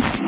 supplies.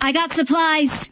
I got supplies.